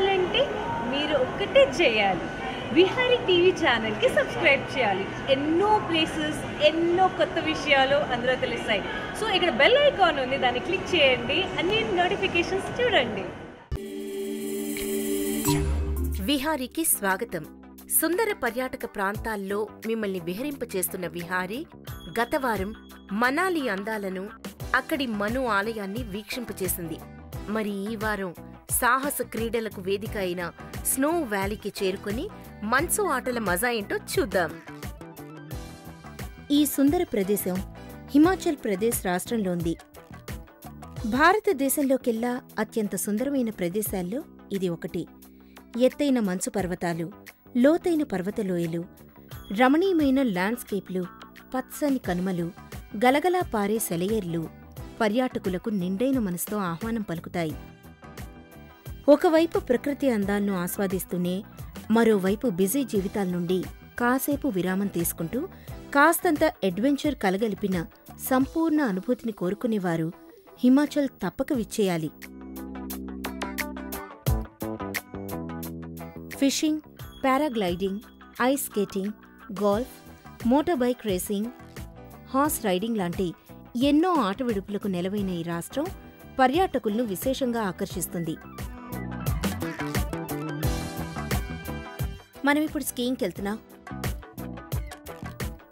చూడాలంటే మీరు ఒక్కటే చేయాలి. విహారీ టీవీ ఛానల్కి సబ్స్క్రైబ్ చేయాలి. ఎన్నో ప్లేసెస్ ఎన్నో కొత్త విషయాలు అందులో తెలుస్తాయి. సో ఇక్కడ బెల్ ఐకాన్ ఉంది దాన్ని క్లిక్ చేయండి. అన్ని నోటిఫికేషన్స్ చూడండి. విహారీకి స్వాగతం. సుందర పర్యాటక ప్రాంతాల్లో మిమ్మల్ని విహరింపచేస్తున్న విహారీ గత వారం మనాలి అందాలను అక్కడి మను ఆలయాన్ని వీక్షింపచేసింది మరి ఈ వారం సాహస క్రీడలకు వేదిక అయిన స్నో వ్యాలీకి చేరుకొని మంచు ఆటల మజా ఏంటో చూద్దాం. ఈ సుందర ప్రదేశం హిమాచల్ ప్రదేశ్ రాష్ట్రంలో ఉంది భారతదేశంలోకెల్లా అత్యంత సుందరమైన ప్రదేశాల్లో ఇది ఒకటి. ఎత్తైన మంచు పర్వతాలు లోతైన పర్వతలోయలు రమణీయమైన ల్యాండ్స్కేప్లు పచ్చని కనుమలు గలగలా పారే సెలయర్లు పర్యాటకులకు నిండైన మనసుతో ఆహ్వానం పలుకుతాయి. ఒకవైపు ప్రకృతి అందాలను ఆస్వాదిస్తూనే మరోవైపు బిజీ జీవితాల నుండి కాసేపు విరామం తీసుకుంటూ కాస్తంత అడ్వెంచర్ కలగలిపిన సంపూర్ణ అనుభూతిని కోరుకునేవారు హిమాచల్ తప్పక విచ్చేయాలి. Fishing paragliding ice skating golf motor bike racing horse riding లాంటి ఎన్నో ఆట విడుపులకు నెలవైన ఈ రాష్ట్రం పర్యాటకులను విశేషంగా ఆకర్షిస్తుంది. మనం ఇప్పుడు స్కీయింగ్కి వెళ్తున్నాం.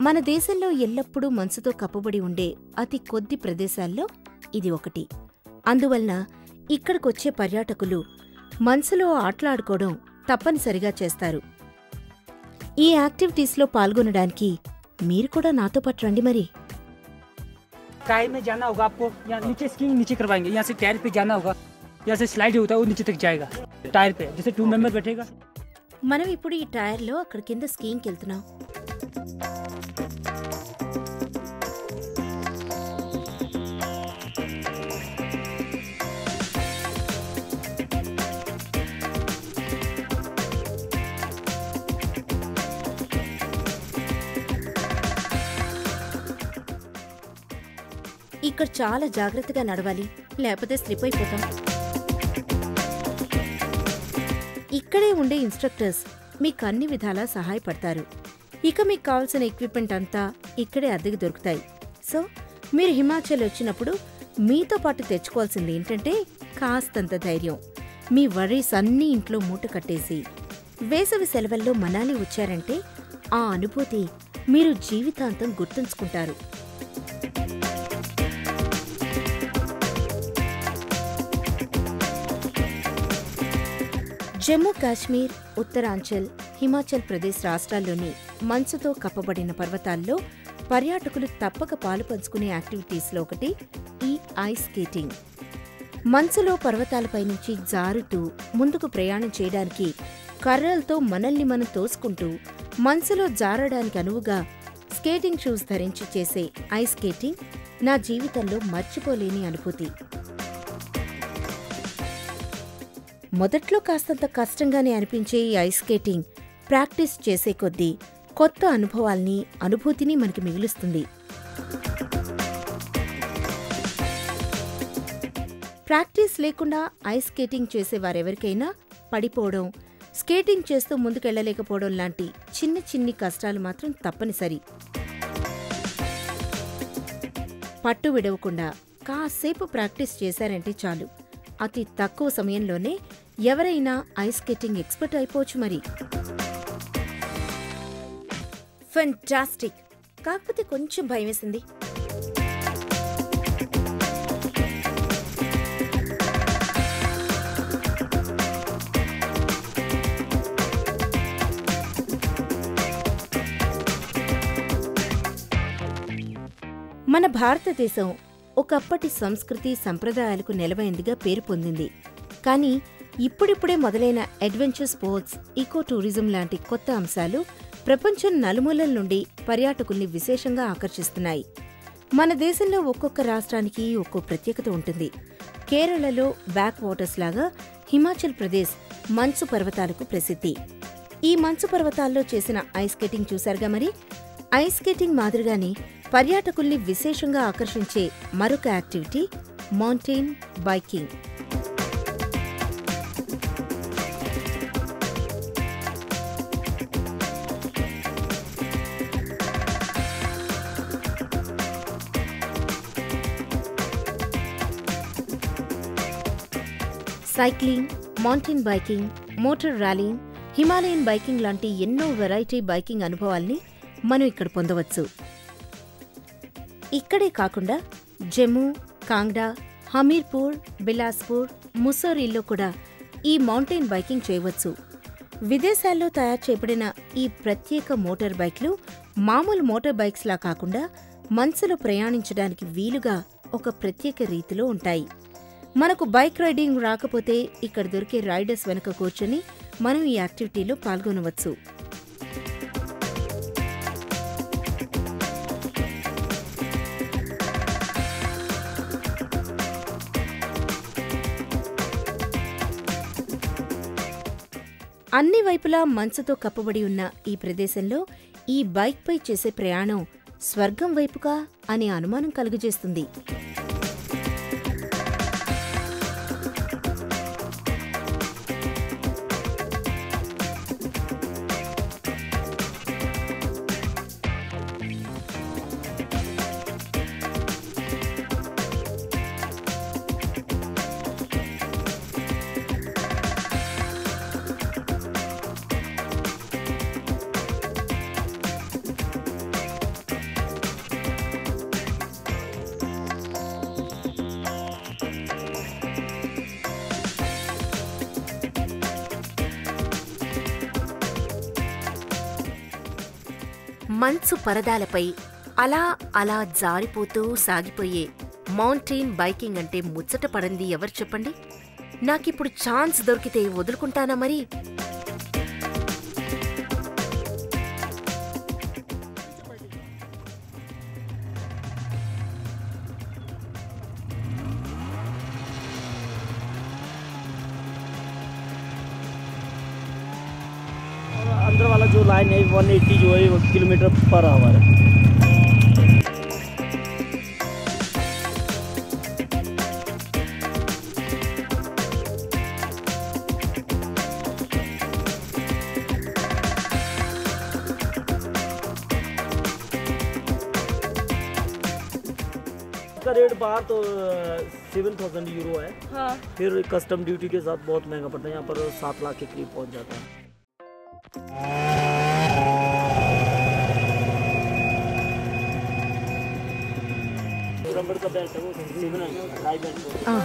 మన దేశంలో ఎల్లప్పుడూ మనసుతో కప్పబడి ఉండే అతి కొద్ది ప్రదేశాల్లో ఇది ఒకటి. అందువలన ఇక్కడికొచ్చే పర్యాటకులు మనసులో ఆటలాడుకోవడం తప్పనిసరిగా చేస్తారు. ఈ యాక్టివిటీస్లో పాల్గొనడానికి మీరు కూడా నాతో పాటు రండి మరి. टायर में जाना होगा आपको यहाँ नीचे स्कीइंग नीचे करवाएंगे यहाँ से टायर पे जाना होगा यहाँ से स्लाइड होता है वो नीचे तक जाएगा टायर पे जैसे टू मेंबर बैठेगा మనం ఇప్పుడు ఈ టైర్లో అక్కడ కింద స్కీయింగ్కి వెళ్తున్నాం ఇక్కడ చాలా జాగ్రత్తగా నడవాలి. లేకపోతే స్లిప్ అయిపోతాం. ఇక్కడే ఉండే ఇన్స్ట్రక్టర్స్ మీకు అన్ని విధాలా సహాయపడతారు. ఇక మీకు కావాల్సిన ఎక్విప్మెంట్ అంతా ఇక్కడే అద్దెకి దొరుకుతాయి. సో మీరు హిమాచల్ వచ్చినప్పుడు మీతో పాటు తెచ్చుకోవాల్సింది ఏంటంటే కాస్తంత ధైర్యం. మీ వరీస్ అన్నీ ఇంట్లో మూట కట్టేసి. వేసవి సెలవుల్లో మనాలి వచ్చారంటే ఆ అనుభూతి మీరు జీవితాంతం గుర్తుంచుకుంటారు. జమ్మూ కాశ్మీర్ ఉత్తరాంచల్ హిమాచల్ ప్రదేశ్ రాష్ట్రాల్లోని మంచుతో కప్పబడిన పర్వతాల్లో పర్యాటకులు తప్పక పాలు పంచుకునే యాక్టివిటీస్లో ఒకటి ఈ ఐస్ స్కేటింగ్. మంచులో పర్వతాలపై నుంచి జారుతూ ముందుకు ప్రయాణం చేయడానికి కర్రలతో మనల్ని మనం తోసుకుంటూ మంచులో జారడానికి అనువుగా స్కేటింగ్ షూస్ ధరించి చేసే ఐస్ స్కేటింగ్ నా జీవితంలో మర్చిపోలేని అనుభూతి. మొదట్లో కాస్తంత కష్టంగానే అనిపించే ఈ ఐస్ స్కేటింగ్ ప్రాక్టీస్ చేసే కొద్దీ కొత్త అనుభవాల్ని అనుభూతిని మనకి మిగులుస్తుంది. ప్రాక్టీస్ లేకుండా ఐస్ స్కేటింగ్ చేసేవారెవరికైనా పడిపోవడం స్కేటింగ్ చేస్తూ ముందుకెళ్ళలేకపోవడం లాంటి చిన్న చిన్ని కష్టాలు మాత్రం తప్పనిసరి. పట్టు విడవకుండా కాసేపు ప్రాక్టీస్ చేశారంటే చాలు. అతి తక్కువ సమయంలోనే ఎవరైనా ఐస్ స్కేటింగ్ ఎక్స్పర్ట్ అయిపోవచ్చు మరి. ఫెంటాస్టిక్ కాకపోతే కొంచెం భయం వేసింది మన భారతదేశం ఒకప్పటి సంస్కృతి సంప్రదాయాలకు నెలవైందిగా పేరు పొందింది. కానీ ఇప్పుడిప్పుడే మొదలైన అడ్వెంచర్ స్పోర్ట్స్ ఈకో టూరిజం లాంటి కొత్త అంశాలు ప్రపంచం నలుమూలల నుండి పర్యాటకుల్ని విశేషంగా ఆకర్షిస్తున్నాయి. మన దేశంలో ఒక్కొక్క రాష్ట్రానికి ఒక్కో ప్రత్యేకత ఉంటుంది. కేరళలో బ్యాక్ వాటర్స్ లాగా హిమాచల్ ప్రదేశ్ మంచు పర్వతాలకు ప్రసిద్ధి. ఈ మంచు పర్వతాల్లో చేసిన ఐస్ స్కేటింగ్ చూశారుగా మరి? ఐస్ స్కేటింగ్ మాదిరిగానే పర్యాటకుల్ని విశేషంగా ఆకర్షించే మరొక activity mountain biking cycling mountain biking motor rallying Himalayan biking లాంటి ఎన్నో వెరైటీ బైకింగ్ అనుభవాల్ని మనం ఇక్కడ పొందవచ్చు. ఇక్కడే కాకుండా జమ్మూ కాంగ్డా హమీర్పూర్ బిలాస్పూర్ ముసోరీల్లో కూడా ఈ మౌంటైన్ బైకింగ్ చేయవచ్చు. విదేశాల్లో తయారు చేయబడిన ఈ ప్రత్యేక మోటార్ బైక్లు మామూలు మోటార్ బైక్స్లా కాకుండా మంచులో ప్రయాణించడానికి వీలుగా ఒక ప్రత్యేక రీతిలో ఉంటాయి. మనకు బైక్ రైడింగ్ రాకపోతే ఇక్కడ దొరికే రైడర్స్ వెనుక కూర్చొని మనం ఈ యాక్టివిటీలో పాల్గొనవచ్చు. అన్ని వైపులా మంచుతో కప్పబడి ఉన్న ఈ ప్రదేశంలో ఈ బైక్పై చేసే ప్రయాణం స్వర్గం వైపుగా అనే అనుమానం కలుగజేస్తుంది. మంచు పరదాలపై అలా అలా జారిపోతూ సాగిపోయే మౌంటైన్ బైకింగ్ అంటే ముచ్చట పడంది ఎవరు చెప్పండి? నాకిప్పుడు ఛాన్స్ దొరికితే వదులుకుంటానా మరి? अंदर वाला जो लाइन है 180 जो है किलोमीटर पर आवर है। इसका रेट बाहर तो सेवन थाउज़ेंड यूरो है। हाँ। फिर कस्टम ड्यूटी के साथ बहुत महँगा पड़ता है यहाँ पर सात लाख के करीब पहुँच जाता है। का है वो हाँ।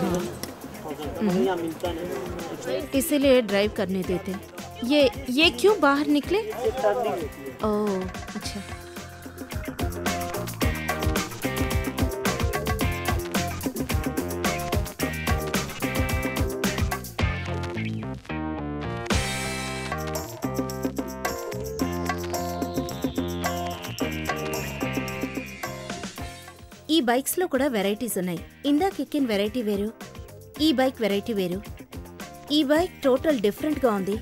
इसीलिए ड्राइव करने देते ये ये क्यों बाहर निकले? ओ अच्छा। ఈ బైక్స్లో కూడా వెరైటీస్ ఉన్నాయి. ఇందాక ఎక్కిన వెరైటీ వేరు ఈ బైక్ వెరైటీ వేరు. ఈ బైక్ టోటల్ డిఫరెంట్గా ఉంది.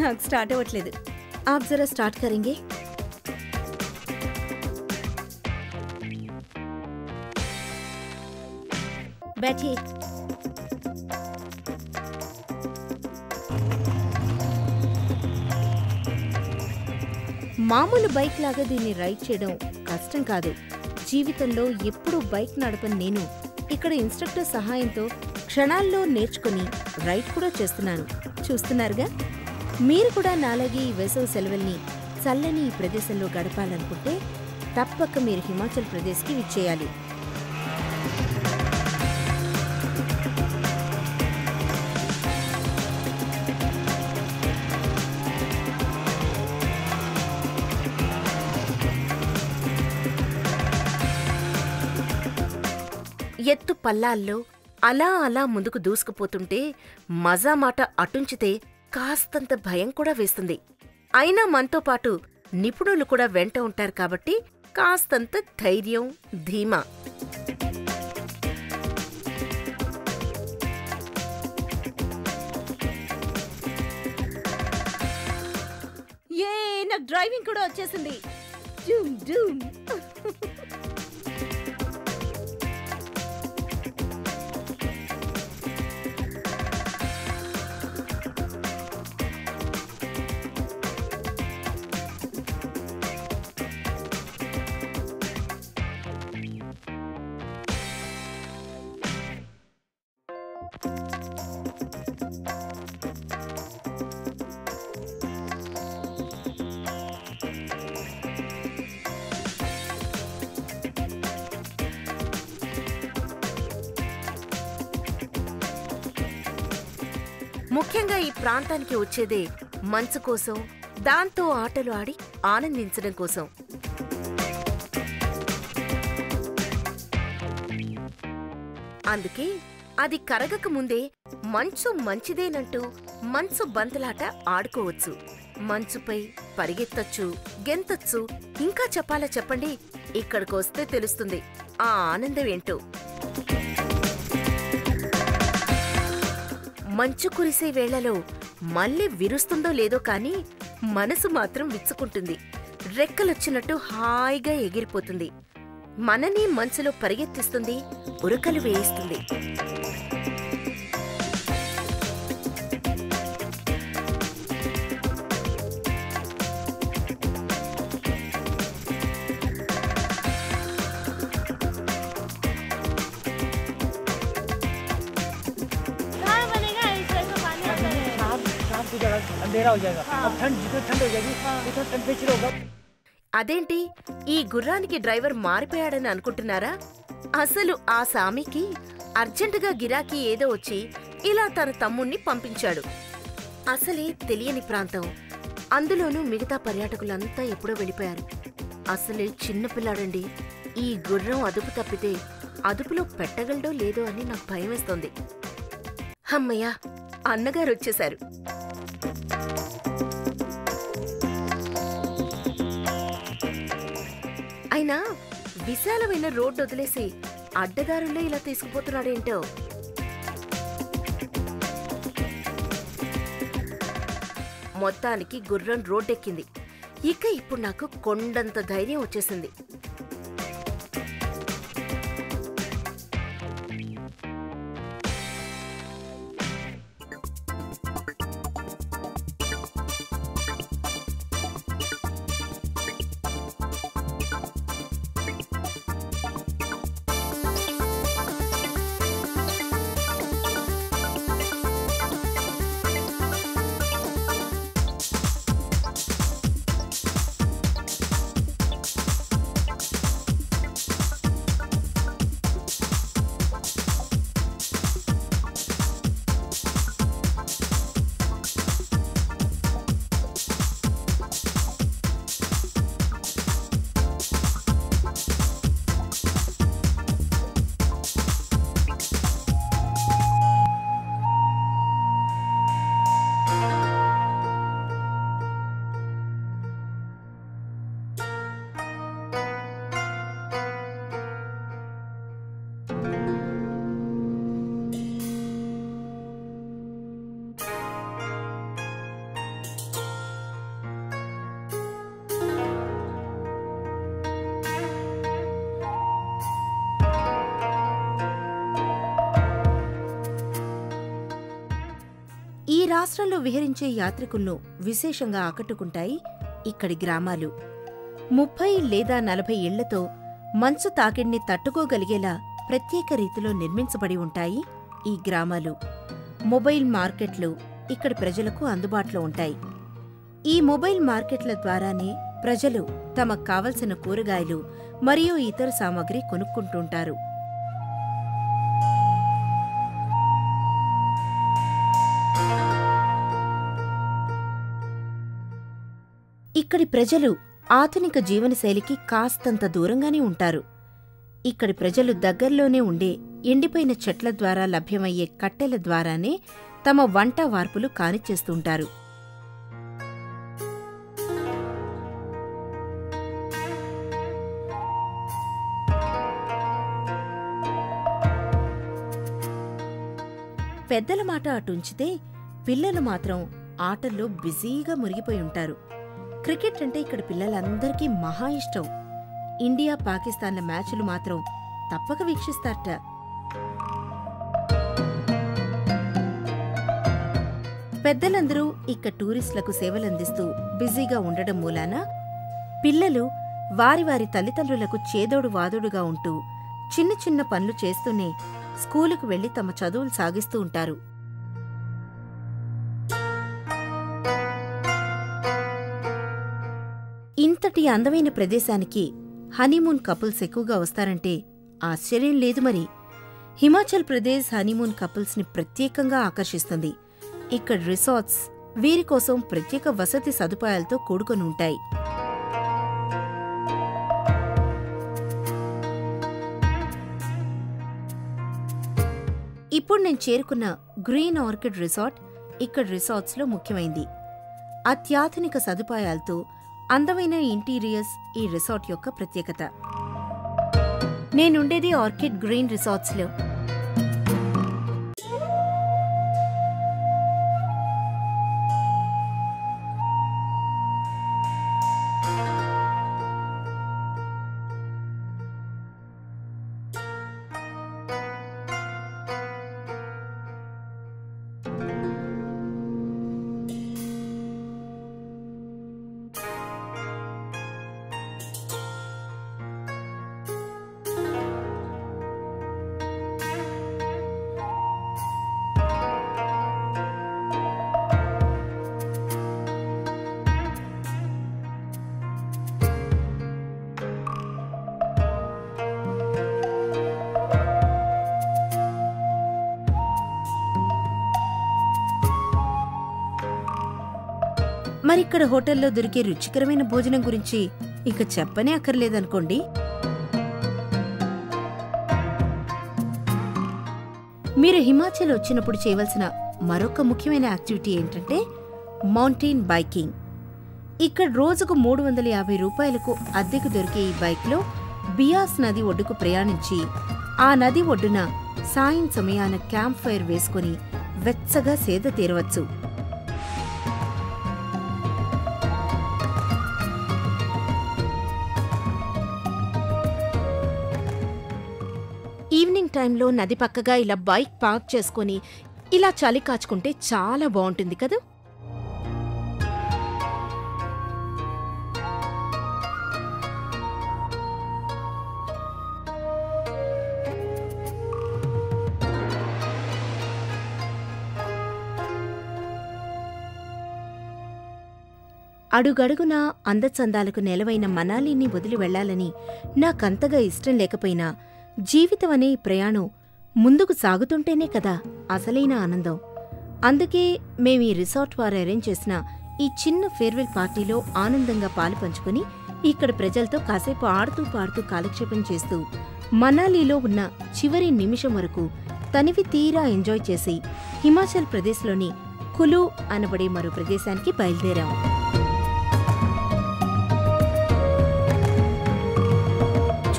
నాకు స్టార్ట్ అవ్వట్లేదు आप जरा स्टार्ट करेंगे बैठिए మామూలు బైక్ లాగా దీన్ని రైడ్ చేయడం కష్టం కాదు జీవితంలో ఎప్పుడూ బైక్ నడపని నేను ఇక్కడ ఇన్స్ట్రక్టర్ సహాయంతో క్షణాల్లో నేర్చుకుని రైడ్ కూడా చేస్తున్నాను చూస్తున్నారుగా మీరు కూడా నాలాగే ఈ వేసవి సెలవుల్ని చల్లని ఈ ప్రదేశంలో గడపాలనుకుంటే తప్పక మీరు హిమాచల్ ప్రదేశ్కి విచ్చేయాలి. ఎత్తు పల్లాల్లో అలా అలా ముందుకు దూసుకుపోతుంటే మజా మాట అటుంచితే కాస్తంత భయం కూడా వేస్తుంది. అయినా మనతో పాటు నిపుణులు కూడా వెంట ఉంటారు కాబట్టి కాస్తంత ధైర్యం ధీమా. ఏ డ్రైవింగ్ కూడా వచ్చేసింది. ముఖ్యంగా ఈ ప్రాంతానికి వచ్చేదే మంచు కోసం దాంతో ఆటలు ఆడి ఆనందించడం కోసం. అందుకే అది కరగక ముందే మంచు మంచిదేనంటూ మంచు బంతులాట ఆడుకోవచ్చు. మంచుపై పరిగెత్తొచ్చు గెంతొచ్చు ఇంకా చెప్పాలా చెప్పండి? ఇక్కడికొస్తే తెలుస్తుంది. ఆ ఆనందం ఏంటో? మంచు కురిసే వేళలో మళ్ళీ విరుస్తుందో లేదో కాని మనసు మాత్రం విచ్చుకుంటుంది. రెక్కలొచ్చినట్టు హాయిగా ఎగిరిపోతుంది. మనని మంచులో పరిగెత్తిస్తుంది ఉరకలు వేయిస్తుంది. अंधेरा हो जाएगा अब ठंड जितना ठंड हो जाएगी उतना टेम्परेचर होगा అదేంటి ఈ గుర్రానికి డ్రైవర్ మారిపోయాడని అనుకుంటున్నారా అసలు ఆ సామికి అర్జెంటుగా గిరాకీ ఏదో వచ్చి ఇలా తన తమ్ముణ్ణి పంపించాడు అసలే తెలియని ప్రాంతం అందులోనూ మిగతా పర్యాటకులంతా ఎప్పుడో వెళ్ళిపోయారు అసలే చిన్నపిల్లాడండి ఈ గుర్రం అదుపు తప్పితే అదుపులో పెట్టగలడో లేదో అని నాకు భయమేస్తోంది హమ్మయ్యా అన్నగారు వచ్చేశారు అయినా విశాలమైన రోడ్డు వదిలేసి అడ్డదారుల్లో ఇలా తీసుకుపోతున్నాడేంటో? మొత్తానికి గుర్రం రోడ్డెక్కింది. ఇక ఇప్పుడు నాకు కొండంత ధైర్యం వచ్చేసింది. రాష్ట్రంలో విహరించే యాత్రికులను విశేషంగా ఆకట్టుకుంటాయి ఇక్కడి గ్రామాలు. ముప్పై లేదా నలభై ఏళ్ళతో మంచు తాకిడిని తట్టుకోగలిగేలా ప్రత్యేక రీతిలో నిర్మించబడి ఉంటాయి ఈ గ్రామాలు. మొబైల్ మార్కెట్లు ఇక్కడి ప్రజలకు అందుబాటులో ఉంటాయి. ఈ మొబైల్ మార్కెట్ల ద్వారానే ప్రజలు తమకు కావలసిన కూరగాయలు మరియు ఇతర సామాగ్రి కొనుక్కుంటుంటారు ఇక్కడి ప్రజలు ఆధునిక జీవనశైలికి కాస్తంత దూరంగానే ఉంటారు. ఇక్కడి ప్రజలు దగ్గర్లోనే ఉండే ఎండిపోయిన చెట్ల ద్వారా లభ్యమయ్యే కట్టెల ద్వారానే తమ వంట వార్పులు కానిచ్చేస్తుంటారు. పెద్దల మాట అటుంచితే పిల్లలు మాత్రం ఆటల్లో బిజీగా మునిగిపోయి ఉంటారు. క్రికెట్ అంటే ఇక్కడ పిల్లలందరికీ మహా ఇష్టం. ఇండియా పాకిస్తాన్ల మ్యాచ్లు మాత్రం తప్పక వీక్షిస్తారట. పెద్దలందరూ ఇక్క టూరిస్టులకు సేవలందిస్తూ బిజీగా ఉండడం మూలాన పిల్లలు వారి వారి తల్లిదండ్రులకు చేదోడు వాదోడుగా ఉంటూ చిన్న చిన్న పనులు చేస్తూనే స్కూలుకు వెళ్ళి తమ చదువులు సాగిస్తూ ఉంటారు. ఇంతటి అందమైన ప్రదేశానికి హనీమూన్ కపుల్స్ ఎక్కువగా వస్తారంటే ఆశ్చర్యం లేదు మరి. హిమాచల్ ప్రదేశ్ హనీమూన్ కపుల్స్ని ప్రత్యేకంగా ఆకర్షిస్తుంది. ఇక్కడ రిసార్ట్స్ వీరి కోసం ప్రత్యేక వసతి సదుపాయాలతో కూడుకొని ఉంటాయి. ఇప్పుడు నేను చేరుకున్న గ్రీన్ ఆర్కిడ్ రిసార్ట్ ఇక్కడ రిసార్ట్స్లో ముఖ్యమైంది. అత్యాధునిక సదుపాయాలతో అందమైన ఇంటీరియర్స్ ఈ రిసార్ట్ యొక్క ప్రత్యేకత. నేనుండేది ఆర్కిడ్ గ్రీన్ రిసార్ట్స్లో. మరిక్కడ హోటల్లో దొరికే రుచికరమైన భోజనం గురించి ఇక చెప్పనే అక్కర్లేదనుకోండి. మీరు హిమాచల్ వచ్చినప్పుడు చేయవలసిన మరొక ముఖ్యమైన యాక్టివిటీ ఏంటంటే మౌంటైన్ బైకింగ్. ఇక్కడ రోజుకు మూడు వందల యాభై రూపాయలకు అద్దెకు దొరికే ఈ బైక్లో బియాస్ నది ఒడ్డుకు ప్రయాణించి ఆ నది ఒడ్డున సాయం సమయాన క్యాంప్ ఫైర్ వేసుకుని వెచ్చగా సేద తీరవచ్చు. టైంలో నది పక్కగా ఇలా బైక్ పార్క్ చేసుకొని ఇలా చలి కాచుకుంటే చాలా బాగుంటుంది కదా? అడుగడుగునా అందచందాలకు నెలవైన మనాలిని వదిలి వెళ్ళాలని నాకంతగా ఇష్టం లేకపోయినా జీవితం అనే ఈ ప్రయాణం ముందుకు సాగుతుంటేనే కదా అసలైన ఆనందం. అందుకే మేము ఈ రిసార్ట్ వారు అరేంజ్ చేసిన ఈ చిన్న ఫేర్వెల్ పార్టీలో ఆనందంగా పాలు పంచుకుని ఇక్కడ ప్రజలతో కాసేపు ఆడుతూ పాడుతూ కాలక్షేపం చేస్తూ మనాలిలో ఉన్న చివరి నిమిషం వరకు తనివి తీరా ఎంజాయ్ చేసి హిమాచల్ ప్రదేశ్లోని కులు అనబడే మరో ప్రదేశానికి బయలుదేరాం.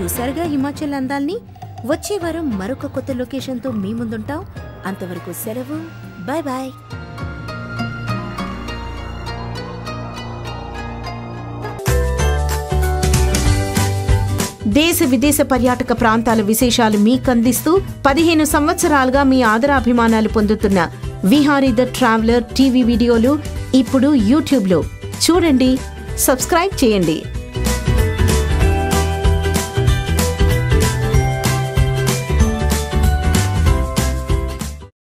చూశారుగా హిమాచల్ అందాల్ని? వచ్చే వారం మరొక కొత్త లొకేషన్తో మీ ముందుంటాం. అంతవరకు సెలవు. Bye bye. దేశ విదేశ పర్యాటక ప్రాంతాల విశేషాలు మీకందిస్తూ పదిహేను సంవత్సరాలుగా మీ ఆదరాభిమానాలు పొందుతున్న విహారీ ద ట్రావెలర్ టీవీ వీడియోలు ఇప్పుడు యూట్యూబ్లో. చూడండి సబ్స్క్రైబ్ చేయండి.